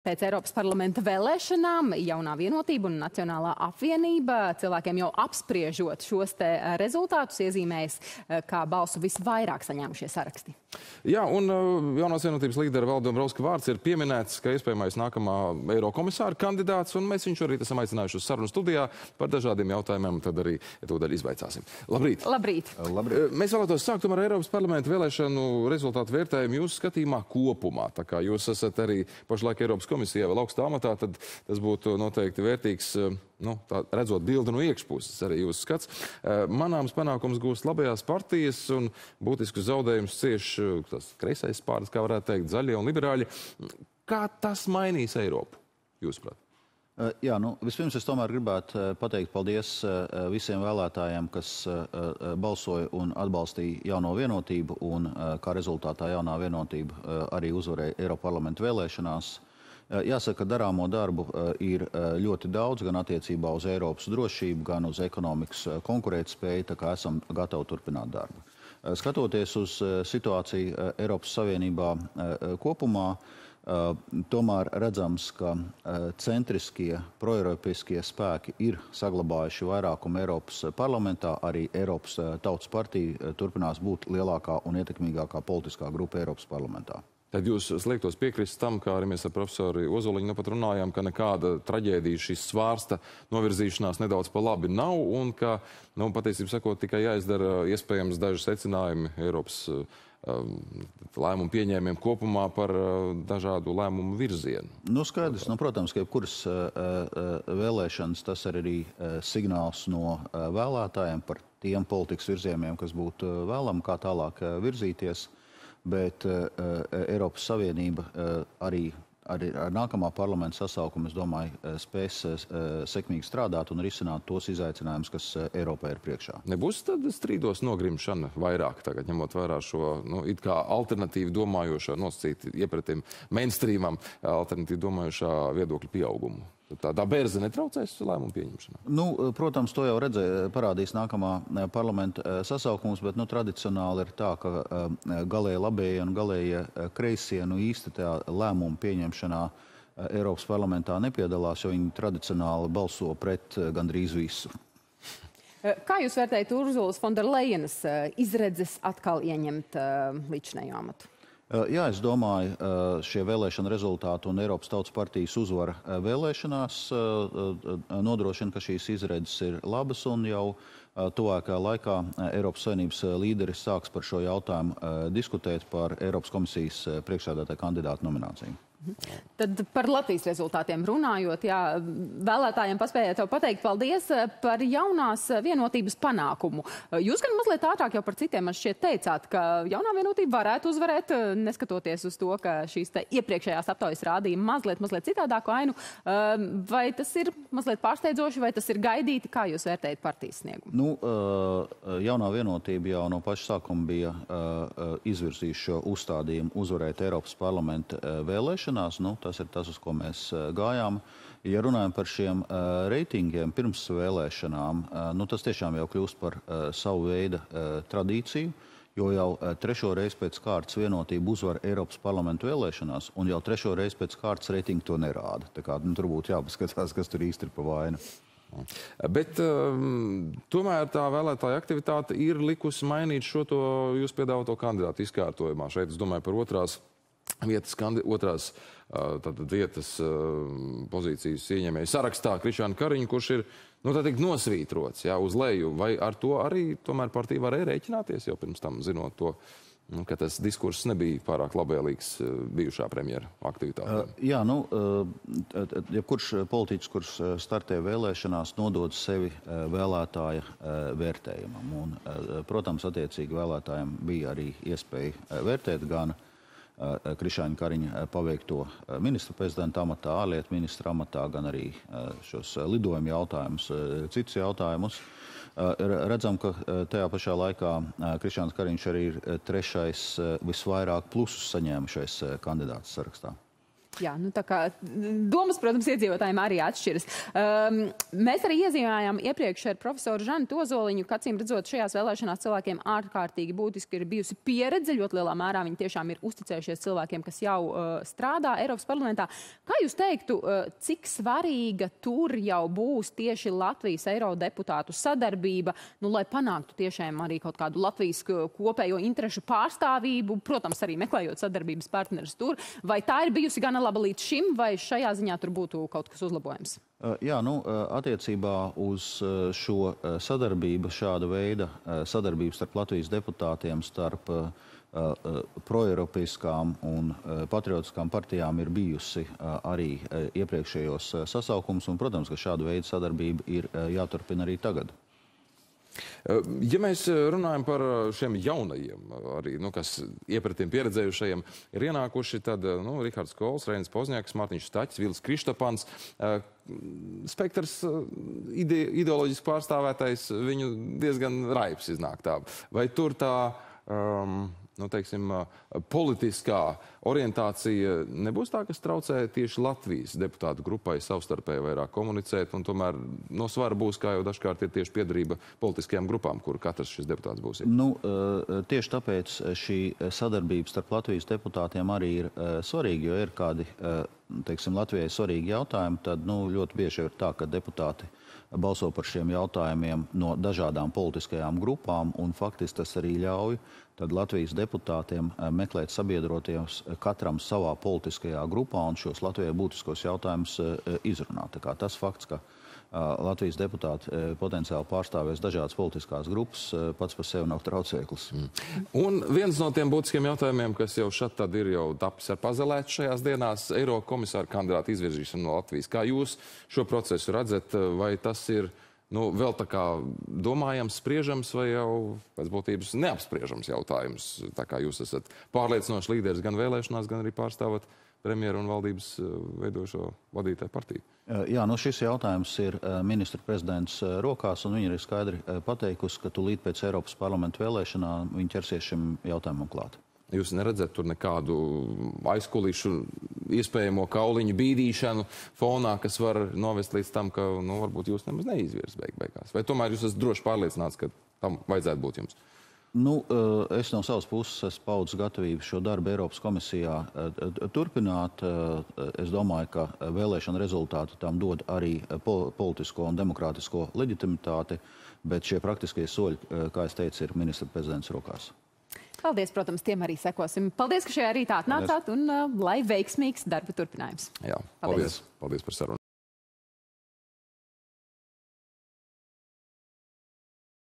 Pēc Eiropas parlamenta vēlēšanām jaunā vienotība un Nacionālā apvienība cilvēkiem jau apspriežot šos te eh, rezultātus iezīmējas, eh, kā balsu visvairāk saņēmušie saraksti. Jā, un eh, jaunās vienotības līdera Valduma Rauska vārds ir pieminēts, ka iespējamais nākamā Eirokomisāra kandidāts, un mēs viņu šorīt esam aicinājuši uz sarunu studijā par dažādiem jautājumiem, tad arī tūdaļ izvaicāsim. Labrīt! Labrīt! Labrīt. Mēs vēlētos sākt ar Eiropas parlamenta vēlēšanu rezultātu vērtējumu jūsu skatījumā kopumā. Tā kā jūs esat arī pašlaik Eiropas komisijā vēl augstā amatā, tad tas būtu noteikti vērtīgs, eh, nu, tā, redzot bildi no iekšpuses, arī jūsu skats. Eh, manāms panākums gūst labajās partijas un būtiskus zaudējumus cieš eh, tas kreisais spārns, kā varētu teikt, zaļie un liberāļi. Kā tas mainīs Eiropu, jūsuprāt? Jā, nu, vispirms es tomēr gribētu pateikt paldies visiem vēlētājiem, kas balsoja un atbalstīja jauno vienotību, un kā rezultātā jaunā vienotība arī uzvarēja Eiropa parlamenta vēlēšanās. Eh, jāsaka, darāmo darbu eh, ir eh, ļoti daudz gan attiecībā uz Eiropas drošību, gan uz ekonomikas konkurētspēju, tā kā esam gatavi turpināt darbu. Skatoties uz situāciju Eiropas Savienībā kopumā, tomēr redzams, ka centriskie, proeiropiskie spēki ir saglabājuši vairākumu Eiropas parlamentā. Arī Eiropas Tautas partija turpinās būt lielākā un ietekmīgākā politiskā grupa Eiropas parlamentā. Tad jūs sliektos piekrist tam, kā arī mēs ar profesoru Ozoliņu nu pat runājām, ka nekāda traģēdija šīs svārsta novirzīšanās nedaudz pa labi nav un ka, nu, patiesībā sakot, tikai jāizdara iespējams daži secinājumi Eiropas uh, lēmumu pieņēmiem kopumā par uh, dažādu lēmumu virzienu. Nu, skaidrs, nu, protams, ka jebkuras uh, vēlēšanas tas ir arī signāls no vēlētājiem par tiem politikas virzieniem, kas būtu vēlami, kā tālāk virzīties bet uh, Eiropas Savienība uh, arī arī ar nākamā parlamenta sasaukumu, es domāju, spēs sekmīgi strādāt un risināt tos izaicinājumus, kas Eiropai ir priekšā. Nebūs tad strīdos nogrimšana vairāk tagad, ņemot vērā šo, nu, it kā alternatīvi domājošā, nosacīt iepratim mainstreamam, alternatīvi domājošā viedokļa pieaugumu? Tādā bērze netraucēs lēmumu pieņemšanā? Nu, protams, to jau redzē, parādīs nākamā eh, parlamenta eh, sasaukums, bet nu, tradicionāli ir tā, ka eh, galēji labējie un galēji kreisie nu, īsti tā lēmumu pieņemšanā Eiropas parlamentā nepiedalās, jo viņi tradicionāli balso pret gandrīz visu. Kā jūs vērtējat Urzulas Fonderlejenas izredzes atkal ieņemt līdzinējo amatu? Eh, jā, es domāju, eh, šie vēlēšana rezultāti un Eiropas Tautas partijas uzvara eh, vēlēšanās nodrošina, ka šīs izredzes ir labas un jau tuvākajā laikā Eiropas Savienības līderis sāks par šo jautājumu diskutēt par Eiropas komisijas priekšsēdētāju kandidātu nomināciju. Tad par Latvijas rezultātiem runājot, jā, vēlētājiem paspējāt jau pateikt paldies eh, par jaunās vienotības panākumu. Jūs gan mazliet ātrāk jau par citiem man šķiet teicāt, ka jaunā vienotība varētu uzvarēt, eh, neskatoties uz to, ka šīs iepriekšējās aptaujas rādīja mazliet, mazliet citādāku ainu. Vai tas ir mazliet pārsteidzoši, vai tas ir gaidīti? Kā jūs vērtējat partijas sniegumu? Nu, eh, jaunā vienotība jau no paša sākuma bija izvirzījuši šo uzstādījumu uzvarēt Eiropas parlamenta vēlēšanās. Nu, tas ir tas, uz ko mēs eh, gājām. Ja runājam par šiem reitingiem pirms vēlēšanām, nu, tas tiešām jau kļūst par savu veidu tradīciju. Jo jau trešo reizi pēc kārtas vienotība uzvar Eiropas parlamentu vēlēšanās, un jau trešo reizi pēc kārtas reitingi to nerāda. Kā, nu, tur būtu jāpaskatās, kas tur īsti ir pa vainu. Bet um, tomēr tā vēlētāja aktivitāte ir likusi mainīt šo to jūs piedāvāto kandidātu izkārtojumā. Šeit es domāju par otrās vietas, otrās tātad, vietas pozīcijas ieņēmēju sarakstā Krišānu Kariņu, kurš ir nu, teikt, nosvītrots jā, uz leju. Vai ar to arī tomēr partija varēja rēķināties jau pirms tam, zinot to? Nu, tas diskurss nebija pārāk labvēlīgs bijušā premjera aktivitātēm. Uh, jā, nu, uh, jebkurš politiķis, kurš startē vēlēšanās, nodod sevi uh, vēlētāja vērtējumam. Un, protams, attiecīgi vēlētājiem bija arī iespēja vērtēt gan uh, Eh, Krišāņa Kariņa paveikto ministra prezidenta amatā, ārlietu ministra amatā, gan arī šos lidojumu jautājumus, citus jautājumus. Redzam, ka tajā pašā laikā Krišāns Kariņš arī ir trešais visvairāk plusus saņēmušais kandidāts sarakstā. Jā, nu tā kā domas, protams, iedzīvotājiem arī atšķiras. Um, mēs arī iezīmējām iepriekš ar profesoru Žanu Tozoliņu, ka acīm redzot šajās vēlēšanās cilvēkiem ārkārtīgi būtiski ir bijusi pieredze. Ļoti lielā mērā viņi tiešām ir uzticējušies cilvēkiem, kas jau uh, strādā Eiropas parlamentā. Kā jūs teiktu, uh, cik svarīga tur jau būs tieši Latvijas eirodeputātu sadarbība, nu, lai panāktu tiešām arī kaut kādu Latvijas kopējo interešu pārstāvību, protams, arī meklējot sadarbības partnerus tur? Vai tā ir bijusi gana laba līdz šim, vai šajā ziņā tur būtu kaut kas uzlabojams? Jā, nu, attiecībā uz šo sadarbību, šāda veida sadarbību starp Latvijas deputātiem, starp proeiropiskām un patriotiskām partijām ir bijusi arī iepriekšējos sasaukums, un, protams, ka šāda veida sadarbība ir jāturpina arī tagad. Ja mēs runājam par šiem jaunajiem, arī, nu, kas iepratīm pieredzējušajiem ir ienākuši, tad nu, Rihards Kols, Reinis Pozņāks, Mārtiņš Staķis, Vils Krištapans, spektrs ide, ideoloģiski pārstāvētais, viņu diezgan raips iznāk tā. Vai tur tā um, nu, teiksim, politiskā orientācija nebūs tā, kas traucē tieši Latvijas deputātu grupai savstarpēji vairāk komunicēt, un tomēr no svara būs, kā jau dažkārt ir tieši piedarība politiskajām grupām, kur katrs šis deputāts būs. Nu, tieši tāpēc šī sadarbība starp Latvijas deputātiem arī ir svarīga, jo ir kādi, teiksim, Latvijai svarīgi jautājumi, tad nu, ļoti bieži ir tā, ka deputāti balso par šiem jautājumiem no dažādām politiskajām grupām, faktiski tas arī ļauj Latvijas deputātiem eh, meklēt sabiedroties eh, katram savā politiskajā grupā un šos Latvijai būtiskos jautājumus eh, izrunāt. Tas fakts, ka Latvijas deputāti potenciāli pārstāvēs dažādas politiskās grupas, pats par sevi nav traucēklis. Mm. Un viens no tiem būtiskiem jautājumiem, kas jau šad tad ir jau tapis ar pazelēt šajās dienās, Eiro komisāra kandidāta izvirzīšana no Latvijas. Kā jūs šo procesu redzat, vai tas ir nu, vēl tā kā domājams, spriežams vai jau pēc būtības neapspriežams jautājums. Tā kā jūs esat pārliecinošs līderis gan vēlēšanās, gan arī pārstāvat premjeru un valdības eh, veidošo vadītāju partiju. Eh, jā, nu šis jautājums ir eh, ministra prezidents rokās, un viņa ir skaidri pateikusi, ka tūlīt pēc Eiropas parlamentu vēlēšanām viņa ķersies šim jautājumam klāt. Jūs neredzat tur nekādu aizkulisku iespējamo kauliņu bīdīšanu fonā, kas var novest līdz tam, ka nu, varbūt jūs nemaz neizvirs beig beigās. Vai tomēr jūs esat droši pārliecināts, ka tam vajadzētu būt jums? Nu, eh, es no savas puses esmu paudzis gatavību šo darbu Eiropas komisijā eh, turpināt. Eh, es domāju, ka vēlēšana rezultāti tam dod arī politisko un demokrātisko leģitimitāti, bet šie praktiskie soļi, kā es teicu, ir ministra prezidents rokās. Paldies, protams, tiem arī sekosim. Paldies, ka šajā rītā atnācāt un lai veiksmīgs darba turpinājums. Jā, paldies. Paldies, paldies par sarunu.